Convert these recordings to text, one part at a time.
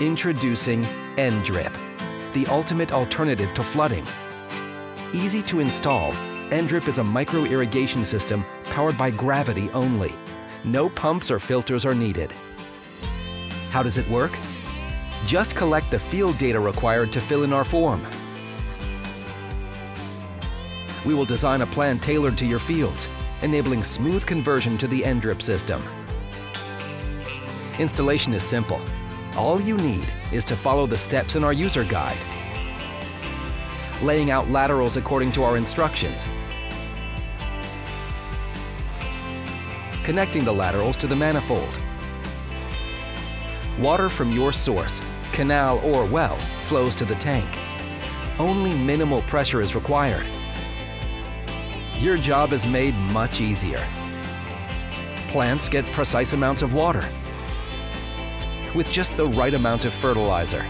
Introducing N-Drip, the ultimate alternative to flooding. Easy to install, N-Drip is a micro-irrigation system powered by gravity only. No pumps or filters are needed. How does it work? Just collect the field data required to fill in our form. We will design a plan tailored to your fields, enabling smooth conversion to the N-Drip system. Installation is simple. All you need is to follow the steps in our user guide. Laying out laterals according to our instructions. Connecting the laterals to the manifold. Water from your source, canal or well, flows to the tank. Only minimal pressure is required. Your job is made much easier. Plants get precise amounts of water with just the right amount of fertilizer.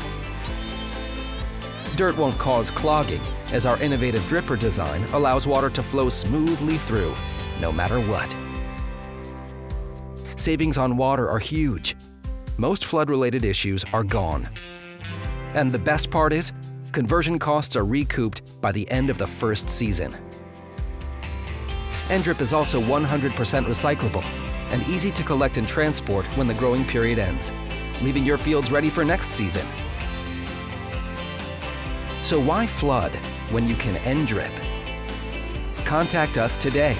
Dirt won't cause clogging, as our innovative dripper design allows water to flow smoothly through, no matter what. Savings on water are huge. Most flood-related issues are gone. And the best part is, conversion costs are recouped by the end of the first season. N-Drip is also 100% recyclable and easy to collect and transport when the growing period ends leaving your fields ready for next season. So why flood when you can N-Drip? Contact us today